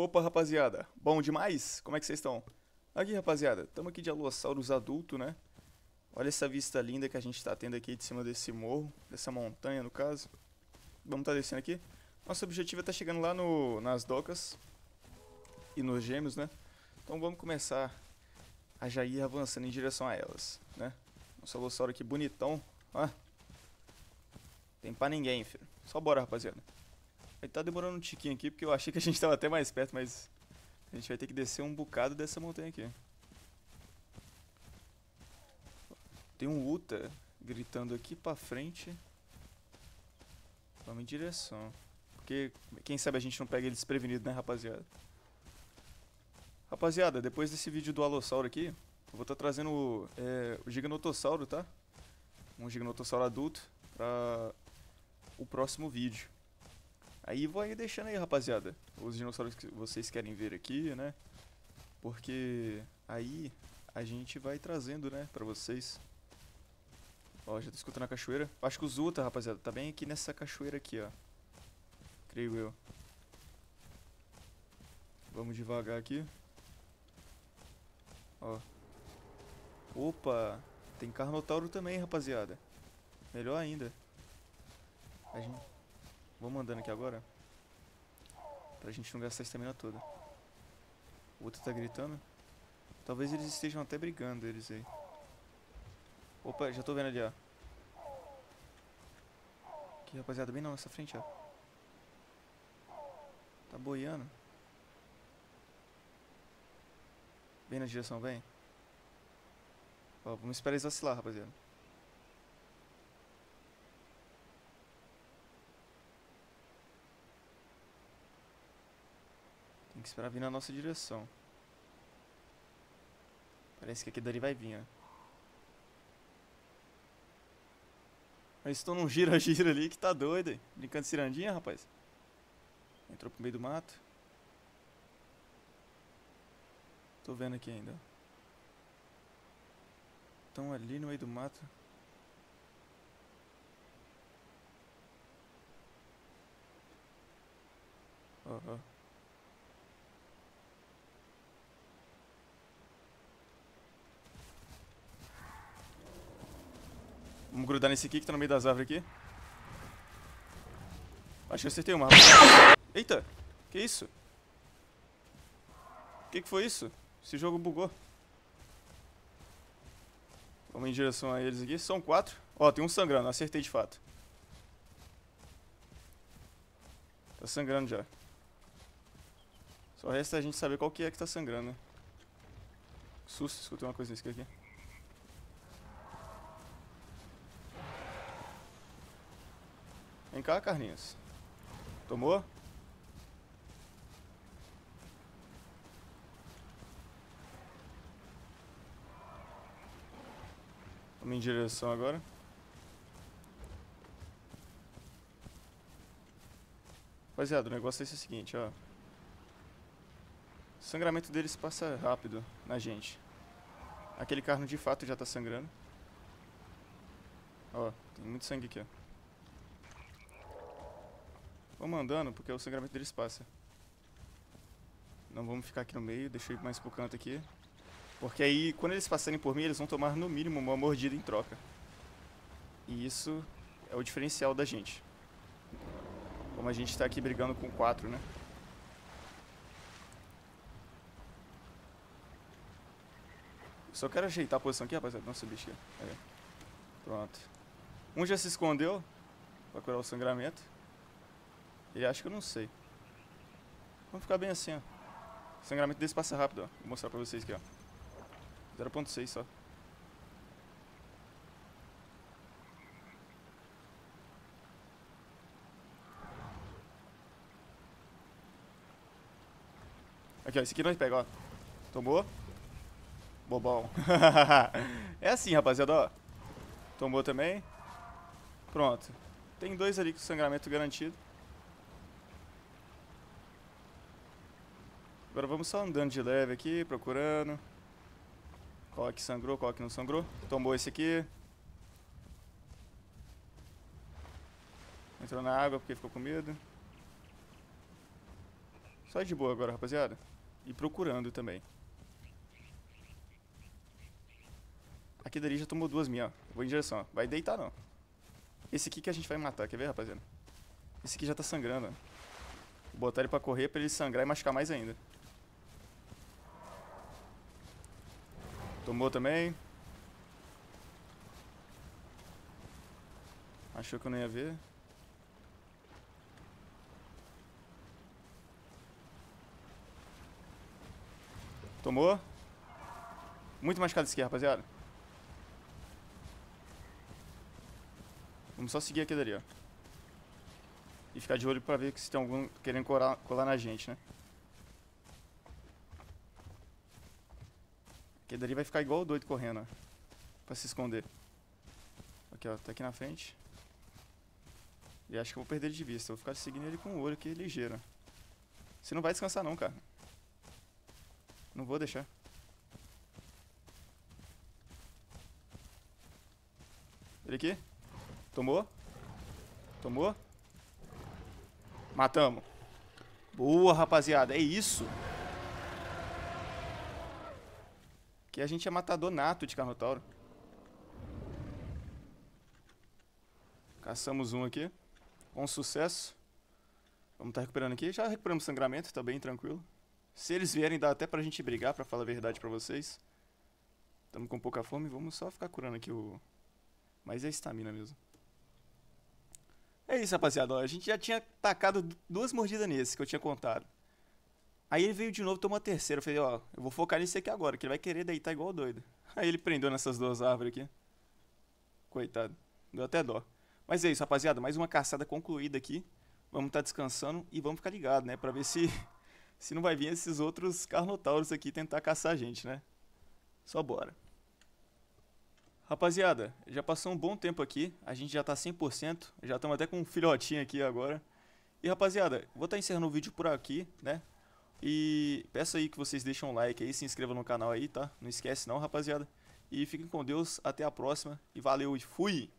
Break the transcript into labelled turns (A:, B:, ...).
A: Opa, rapaziada. Bom demais? Como é que vocês estão? Aqui, rapaziada. Estamos aqui de Alossauros adulto, né? Olha essa vista linda que a gente está tendo aqui de cima desse morro, dessa montanha, no caso. Vamos estar tá descendo aqui. Nosso objetivo é estar tá chegando lá no, nas docas e nos gêmeos, né? Então vamos começar a já ir avançando em direção a elas, né? Nosso Alossauro aqui bonitão, ó. Tem pra ninguém, filho. Só bora, rapaziada. Tá demorando um tiquinho aqui, porque eu achei que a gente tava até mais perto, mas... A gente vai ter que descer um bocado dessa montanha aqui. Tem um Uta gritando aqui pra frente. Vamos em direção. Porque, quem sabe a gente não pega ele desprevenido, né, rapaziada? Rapaziada, depois desse vídeo do Alossauro aqui, eu vou estar tá trazendo é, o Giganotossauro, tá? Um Giganotossauro adulto pra o próximo vídeo. Aí vou aí deixando aí, rapaziada, os dinossauros que vocês querem ver aqui, né? Porque aí a gente vai trazendo, né, pra vocês. Ó, já tô escutando a cachoeira. Acho que o Zuta, rapaziada, tá bem aqui nessa cachoeira aqui, ó. Creio eu. Vamos devagar aqui. Ó. Opa, tem Carnotauro também, rapaziada. Melhor ainda. A gente... Vamos andando aqui agora. Pra gente não gastar a estamina toda. O outro tá gritando. Talvez eles estejam até brigando, eles aí. Opa, já tô vendo ali, ó. Aqui, rapaziada, bem na nossa frente, ó. Tá boiando. Bem na direção, vem. Ó, vamos esperar eles vacilar, rapaziada. Esperar vir na nossa direção. Parece que aqui dali vai vir, ó. Mas estão num gira-gira ali que tá doido, hein? Brincando de cirandinha, rapaz. Entrou pro meio do mato. Tô vendo aqui ainda. Estão ali no meio do mato. Oh. Oh. Grudar nesse aqui que tá no meio das árvores aqui. Acho que eu acertei uma. Eita! Que isso? Que que foi isso? Esse jogo bugou. Vamos em direção a eles aqui. São quatro. Ó, tem um sangrando. Acertei de fato. Tá sangrando já. Só resta a gente saber qual que é que tá sangrando, né? Susto, escutei uma coisa nesse aqui. Vem cá, Carlinhos. Tomou? Vamos em direção agora. Rapaziada, o negócio é esse seguinte, ó. O sangramento deles passa rápido na gente. Aquele carro de fato já tá sangrando. Ó, tem muito sangue aqui, ó. Vamos andando, porque o sangramento deles passa. Não vamos ficar aqui no meio, deixa eu ir mais pro canto aqui. Porque aí, quando eles passarem por mim, eles vão tomar no mínimo uma mordida em troca. E isso é o diferencial da gente. Como a gente tá aqui brigando com quatro, né? Só quero ajeitar a posição aqui, rapaziada. Nossa, bicho. É. Pronto. Um já se escondeu pra curar o sangramento. Ele acha que eu não sei. Vamos ficar bem assim, ó. O sangramento desse passa rápido, ó. Vou mostrar pra vocês aqui, ó. 0.6 só. Aqui, ó. Esse aqui nós pega, ó. Tomou. Bobão. é assim, rapaziada, ó. Tomou também. Pronto. Tem dois ali com sangramento garantido. Agora vamos só andando de leve aqui, procurando. Qual é que sangrou, qual é que não sangrou. Tomou esse aqui. Entrou na água porque ficou com medo. Só de boa agora, rapaziada. E procurando também. Aqui dali já tomou duas minhas, ó. Vou em direção, ó. Vai deitar não. Esse aqui que a gente vai matar, quer ver, rapaziada? Esse aqui já tá sangrando, ó. Vou botar ele pra correr pra ele sangrar e machucar mais ainda. Tomou também. Achou que eu não ia ver. Tomou. Muito machucado esse aqui, rapaziada. Vamos só seguir aqui dali, ó. E ficar de olho pra ver se tem algum querendo colar, colar na gente, né? Aqui dali vai ficar igual o doido correndo, ó. Pra se esconder. Aqui, ó. Tá aqui na frente. E acho que eu vou perder ele de vista. Eu vou ficar seguindo ele com o olho aqui ligeiro. Você não vai descansar não, cara. Não vou deixar. Ele aqui. Tomou. Tomou. Matamos. Boa, rapaziada. É isso. Que a gente é matador nato de Carnotauro. Caçamos um aqui. Com sucesso. Vamos estar tá recuperando aqui. Já recuperamos sangramento, tá bem tranquilo. Se eles vierem, dá até pra gente brigar, pra falar a verdade pra vocês. Estamos com pouca fome, vamos só ficar curando aqui o... Mas é estamina mesmo. É isso, rapaziada. A gente já tinha tacado duas mordidas nesse que eu tinha contado. Aí ele veio de novo tomou a terceira. Eu falei, ó, eu vou focar nesse aqui agora, que ele vai querer deitar igual doido. Aí ele prendeu nessas duas árvores aqui. Coitado. Deu até dó. Mas é isso, rapaziada. Mais uma caçada concluída aqui. Vamos estar tá descansando e vamos ficar ligados, né? Pra ver se, se não vai vir esses outros carnotauros aqui tentar caçar a gente, né? Só bora. Rapaziada, já passou um bom tempo aqui, a gente já tá 100%, já estamos até com um filhotinho aqui agora. E rapaziada, vou estar tá encerrando o vídeo por aqui, né? E peço aí que vocês deixem um like aí, se inscrevam no canal aí, tá? Não esquece não, rapaziada. E fiquem com Deus, até a próxima e valeu e fui!